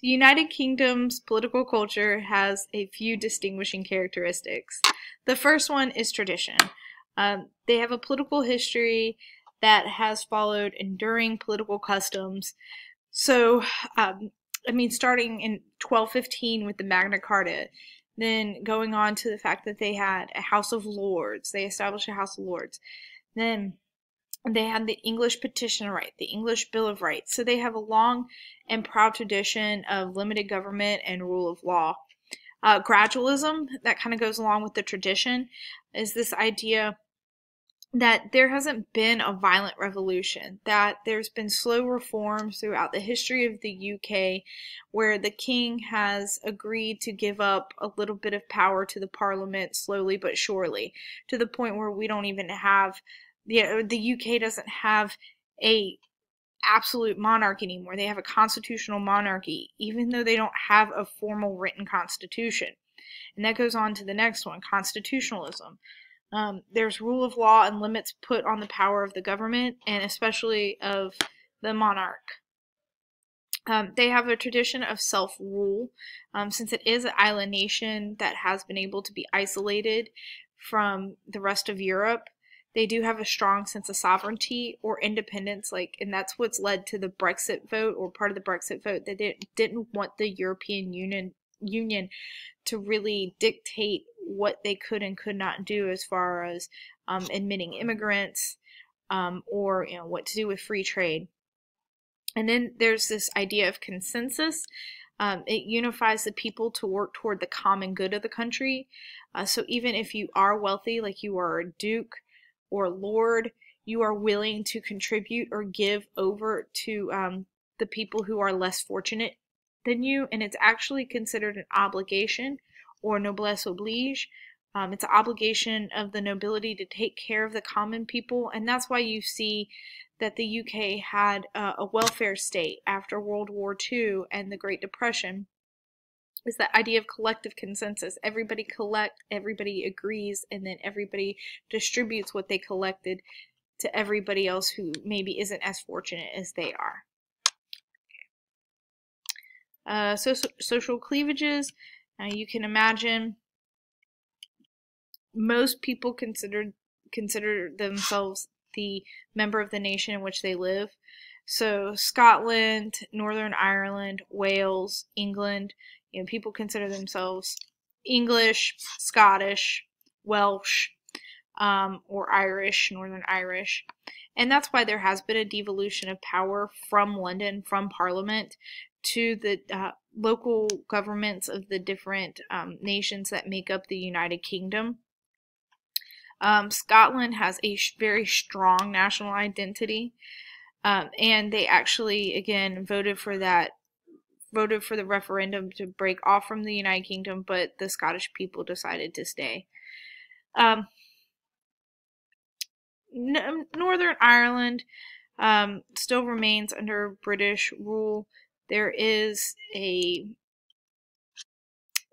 The United Kingdom's political culture has a few distinguishing characteristics. The first one is tradition. Um, they have a political history that has followed enduring political customs. So, um, I mean, starting in 1215 with the Magna Carta, then going on to the fact that they had a House of Lords, they established a House of Lords. Then they had the English Petition Right, the English Bill of Rights. So they have a long and proud tradition of limited government and rule of law. Uh, gradualism, that kind of goes along with the tradition, is this idea that there hasn't been a violent revolution, that there's been slow reforms throughout the history of the UK where the king has agreed to give up a little bit of power to the parliament slowly but surely to the point where we don't even have you know, the UK doesn't have a absolute monarch anymore. They have a constitutional monarchy, even though they don't have a formal written constitution. And that goes on to the next one constitutionalism. Um, there's rule of law and limits put on the power of the government and especially of the monarch. Um, they have a tradition of self rule. Um, since it is an island nation that has been able to be isolated from the rest of Europe, they do have a strong sense of sovereignty or independence like and that's what's led to the brexit vote or part of the brexit vote that didn't, didn't want the european union union to really dictate what they could and could not do as far as um, admitting immigrants um, or you know what to do with free trade. And then there's this idea of consensus. Um, it unifies the people to work toward the common good of the country. Uh, so even if you are wealthy like you are a duke or Lord, you are willing to contribute or give over to um, the people who are less fortunate than you, and it's actually considered an obligation or noblesse oblige. Um, it's an obligation of the nobility to take care of the common people, and that's why you see that the UK had uh, a welfare state after World War II and the Great Depression is that idea of collective consensus. Everybody collect, everybody agrees, and then everybody distributes what they collected to everybody else who maybe isn't as fortunate as they are. Uh, so, so, social cleavages. Now you can imagine most people consider consider themselves the member of the nation in which they live. So Scotland, Northern Ireland, Wales, England, you know, people consider themselves English, Scottish, Welsh, um, or Irish, Northern Irish. And that's why there has been a devolution of power from London, from Parliament, to the uh, local governments of the different um, nations that make up the United Kingdom. Um, Scotland has a very strong national identity, um, and they actually, again, voted for that voted for the referendum to break off from the United Kingdom, but the Scottish people decided to stay. Um, N- Northern Ireland um, still remains under British rule. There is a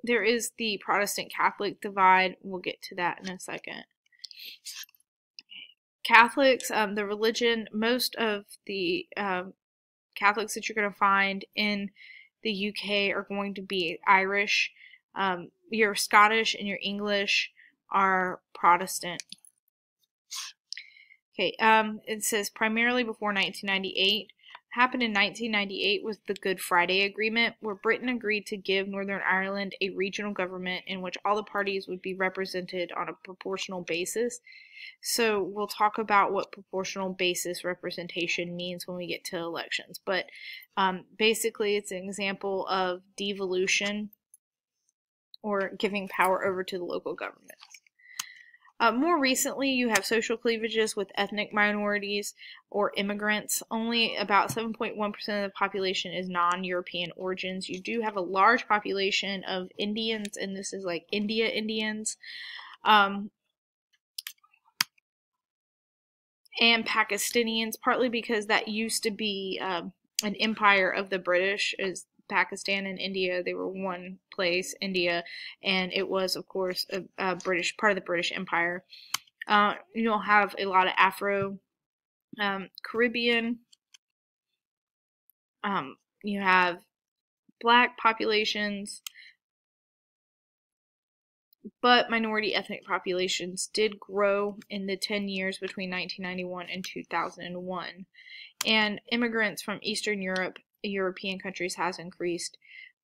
there is the Protestant Catholic divide. We'll get to that in a second. Catholics, um, the religion, most of the um, Catholics that you're going to find in the UK are going to be Irish. Um, your Scottish and your English are Protestant. Okay, um, it says primarily before 1998. Happened in 1998 was the Good Friday Agreement, where Britain agreed to give Northern Ireland a regional government in which all the parties would be represented on a proportional basis. So we'll talk about what proportional basis representation means when we get to elections. But um, basically, it's an example of devolution or giving power over to the local governments. Uh, more recently, you have social cleavages with ethnic minorities or immigrants. Only about 7.1% of the population is non European origins. You do have a large population of Indians, and this is like India Indians. Um, and Pakistanians, partly because that used to be um, an empire of the British, is Pakistan and India. They were one place, India, and it was, of course, a, a British part of the British Empire. Uh, you'll have a lot of Afro um, Caribbean. Um, you have black populations, but minority ethnic populations did grow in the 10 years between 1991 and 2001. And immigrants from Eastern Europe, European countries, has increased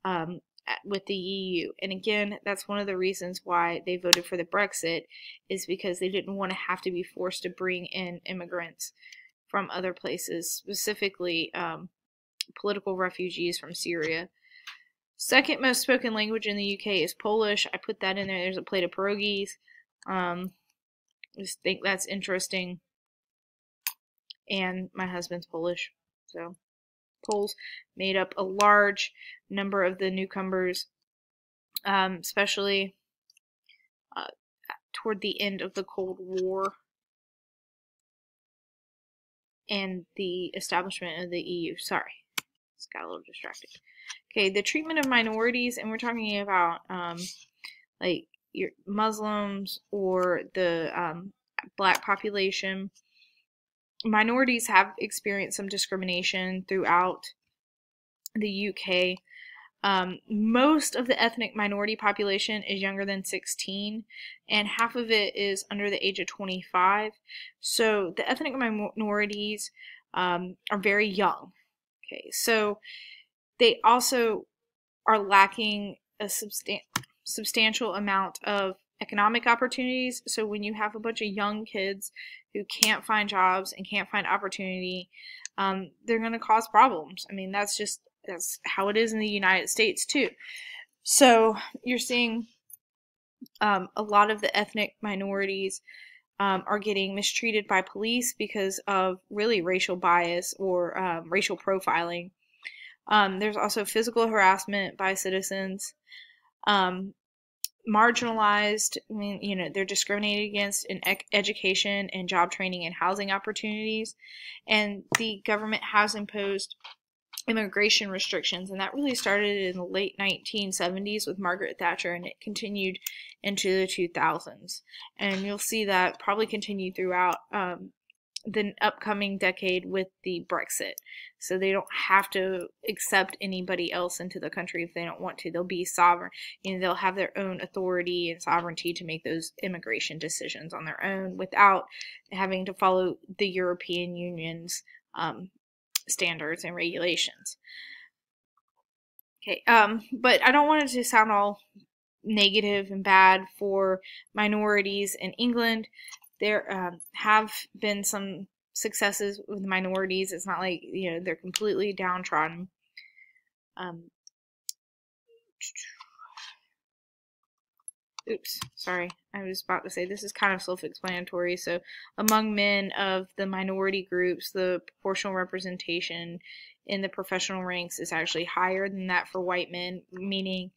um, with the EU. And again, that's one of the reasons why they voted for the Brexit, is because they didn't want to have to be forced to bring in immigrants from other places, specifically um, political refugees from Syria. Second most spoken language in the UK is Polish. I put that in there. There's a plate of pierogies. Um, I just think that's interesting. And my husband's Polish, so Poles made up a large number of the newcomers, um, especially uh, toward the end of the Cold War and the establishment of the EU. Sorry, just got a little distracted. Okay, the treatment of minorities, and we're talking about um, like your Muslims or the um, black population. Minorities have experienced some discrimination throughout the UK. Um, most of the ethnic minority population is younger than 16, and half of it is under the age of 25. So the ethnic minorities um, are very young. Okay, so they also are lacking a substan- substantial amount of economic opportunities. So when you have a bunch of young kids who can't find jobs and can't find opportunity, um, they're going to cause problems. I mean, that's just that's how it is in the United States too. So you're seeing um, a lot of the ethnic minorities um, are getting mistreated by police because of really racial bias or um, racial profiling. Um, there's also physical harassment by citizens. Um, marginalized, I mean, you know, they're discriminated against in ec- education and job training and housing opportunities. And the government has imposed immigration restrictions, and that really started in the late 1970s with Margaret Thatcher, and it continued into the 2000s. And you'll see that probably continue throughout um, the upcoming decade with the Brexit. So they don't have to accept anybody else into the country if they don't want to. They'll be sovereign. You know, they'll have their own authority and sovereignty to make those immigration decisions on their own without having to follow the European Union's um, standards and regulations. Okay, um, but I don't want it to sound all negative and bad for minorities in England there um, have been some successes with minorities. It's not like you know they're completely downtrodden. Um, oops, sorry. I was about to say this is kind of self-explanatory. So, among men of the minority groups, the proportional representation in the professional ranks is actually higher than that for white men, meaning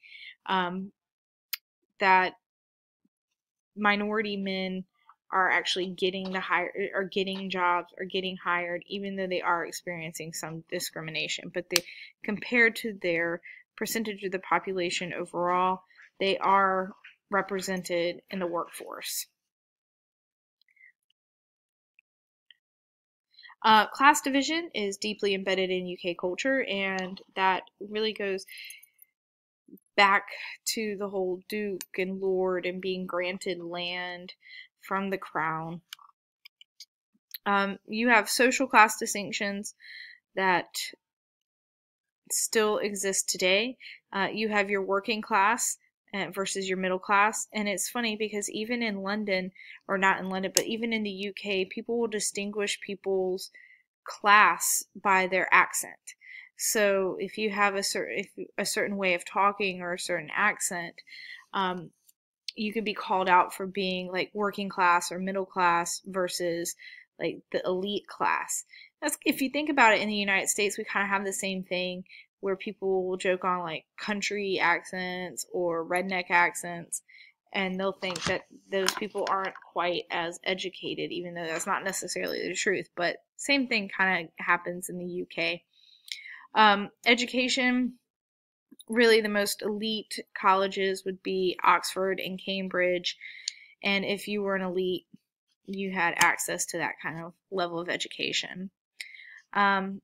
um, that minority men are actually getting the hire or getting jobs or getting hired even though they are experiencing some discrimination. But they compared to their percentage of the population overall they are represented in the workforce. Uh, class division is deeply embedded in UK culture, and that really goes back to the whole Duke and Lord and being granted land from the crown. Um, you have social class distinctions that still exist today. Uh, you have your working class uh, versus your middle class. And it's funny because even in London, or not in London, but even in the UK, people will distinguish people's class by their accent. So if you have a certain a certain way of talking or a certain accent, um, you could be called out for being like working class or middle class versus like the elite class. That's if you think about it in the United States, we kind of have the same thing where people will joke on like country accents or redneck accents and they'll think that those people aren't quite as educated even though that's not necessarily the truth but same thing kind of happens in the uk um, education really the most elite colleges would be Oxford and Cambridge. And if you were an elite, you had access to that kind of level of education. Um,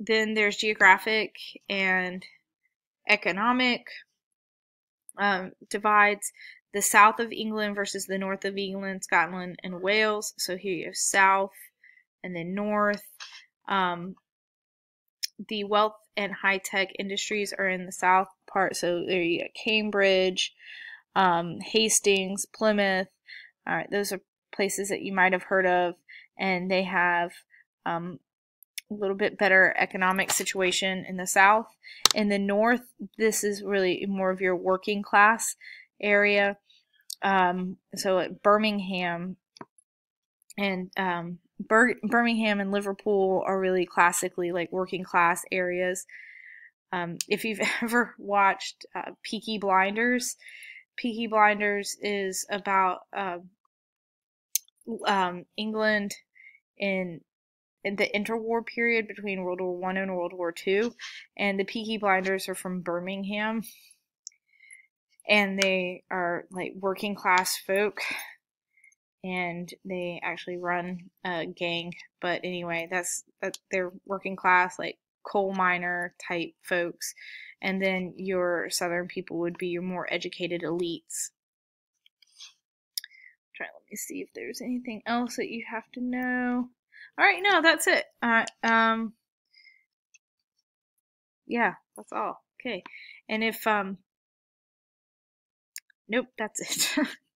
then there's geographic and economic um, divides the south of England versus the north of England, Scotland, and Wales. So here you have south and then north. Um, the wealth and high tech industries are in the south part. So there you go Cambridge, um, Hastings, Plymouth. All right, those are places that you might have heard of, and they have um, a little bit better economic situation in the south. In the north, this is really more of your working class area. Um, so at Birmingham and um, Bir- Birmingham and Liverpool are really classically like working class areas. Um, if you've ever watched uh, Peaky Blinders, Peaky Blinders is about uh, um, England in in the interwar period between World War One and World War Two, and the Peaky Blinders are from Birmingham, and they are like working class folk, and they actually run a gang. But anyway, that's that they're working class, like coal miner type folks, and then your southern people would be your more educated elites. Try let me see if there's anything else that you have to know. All right, no, that's it. Uh, um, yeah, that's all. Okay, and if um, nope, that's it.